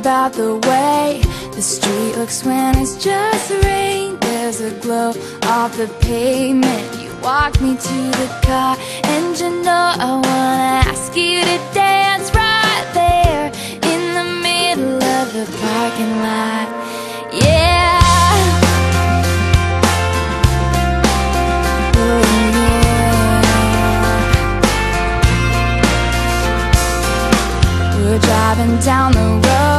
about the way the street looks when it's just rain. There's a glow off the pavement. You walk me to the car, and you know I wanna ask you to dance right there in the middle of the parking lot. Yeah. We're driving down the road.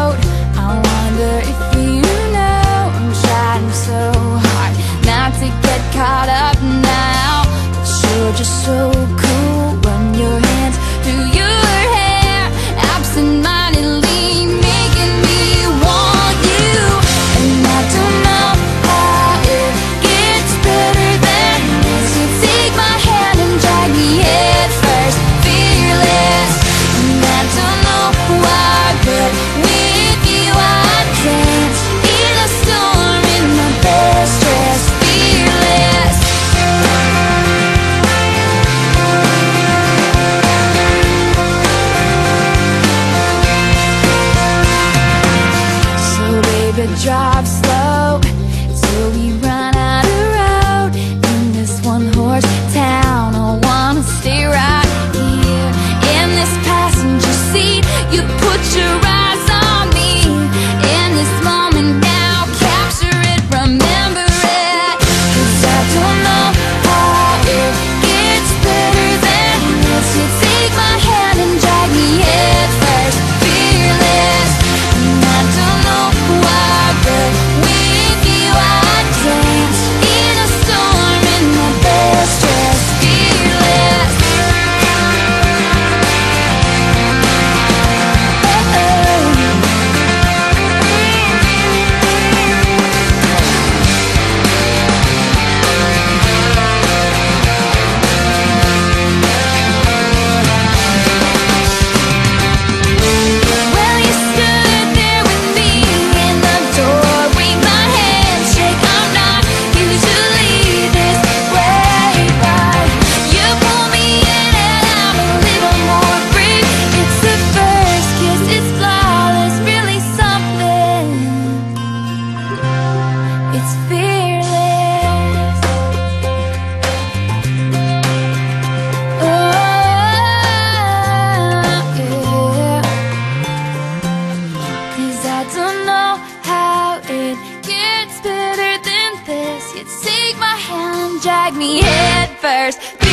Caught up now. But you're just so cool. Take my hand, drag me head first.